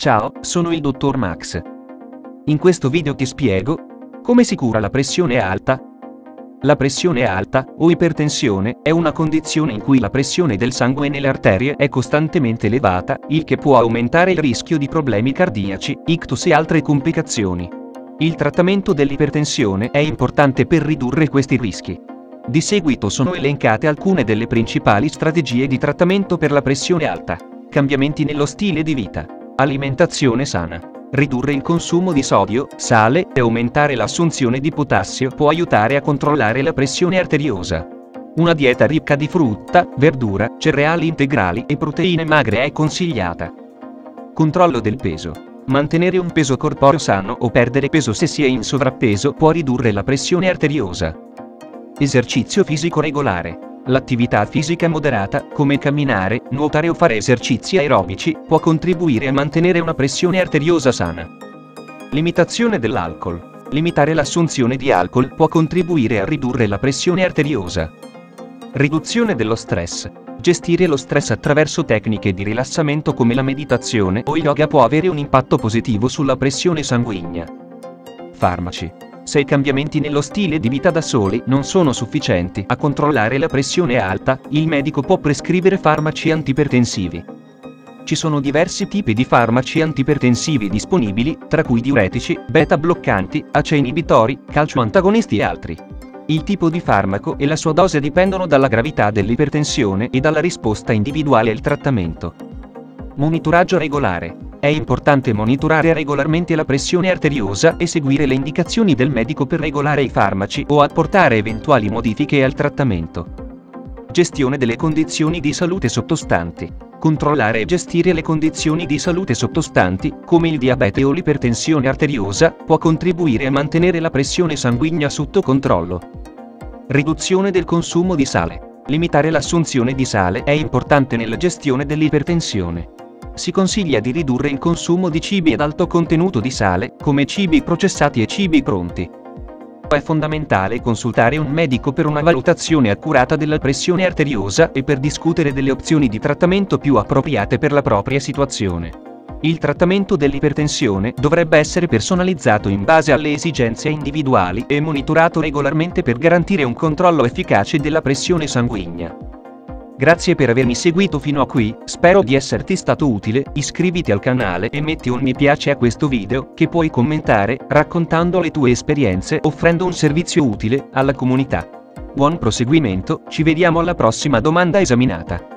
Ciao, sono il dottor Max. In questo video ti spiego come si cura la pressione alta. La pressione alta, o ipertensione, è una condizione in cui la pressione del sangue nelle arterie è costantemente elevata, il che può aumentare il rischio di problemi cardiaci, ictus e altre complicazioni. Il trattamento dell'ipertensione è importante per ridurre questi rischi. Di seguito sono elencate alcune delle principali strategie di trattamento per la pressione alta. Cambiamenti nello stile di vita. Alimentazione sana. Ridurre il consumo di sodio, sale e aumentare l'assunzione di potassio può aiutare a controllare la pressione arteriosa. Una dieta ricca di frutta, verdura, cereali integrali e proteine magre è consigliata. Controllo del peso. Mantenere un peso corporeo sano o perdere peso se si è in sovrappeso può ridurre la pressione arteriosa. Esercizio fisico regolare. L'attività fisica moderata, come camminare, nuotare o fare esercizi aerobici, può contribuire a mantenere una pressione arteriosa sana. Limitazione dell'alcol. Limitare l'assunzione di alcol può contribuire a ridurre la pressione arteriosa. Riduzione dello stress. Gestire lo stress attraverso tecniche di rilassamento come la meditazione o yoga può avere un impatto positivo sulla pressione sanguigna. Farmaci. Se i cambiamenti nello stile di vita da soli non sono sufficienti a controllare la pressione alta, il medico può prescrivere farmaci antipertensivi. Ci sono diversi tipi di farmaci antipertensivi disponibili, tra cui diuretici, beta bloccanti, ACE inibitori, calcio antagonisti e altri. Il tipo di farmaco e la sua dose dipendono dalla gravità dell'ipertensione e dalla risposta individuale al trattamento. Monitoraggio regolare. È importante monitorare regolarmente la pressione arteriosa e seguire le indicazioni del medico per regolare i farmaci o apportare eventuali modifiche al trattamento. Gestione delle condizioni di salute sottostanti. Controllare e gestire le condizioni di salute sottostanti, come il diabete o l'ipertensione arteriosa, può contribuire a mantenere la pressione sanguigna sotto controllo. Riduzione del consumo di sale. Limitare l'assunzione di sale è importante nella gestione dell'ipertensione si consiglia di ridurre il consumo di cibi ad alto contenuto di sale, come cibi processati e cibi pronti. È fondamentale consultare un medico per una valutazione accurata della pressione arteriosa e per discutere delle opzioni di trattamento più appropriate per la propria situazione. Il trattamento dell'ipertensione dovrebbe essere personalizzato in base alle esigenze individuali e monitorato regolarmente per garantire un controllo efficace della pressione sanguigna. Grazie per avermi seguito fino a qui, spero di esserti stato utile, iscriviti al canale e metti un mi piace a questo video, che puoi commentare, raccontando le tue esperienze offrendo un servizio utile alla comunità. Buon proseguimento, ci vediamo alla prossima domanda esaminata.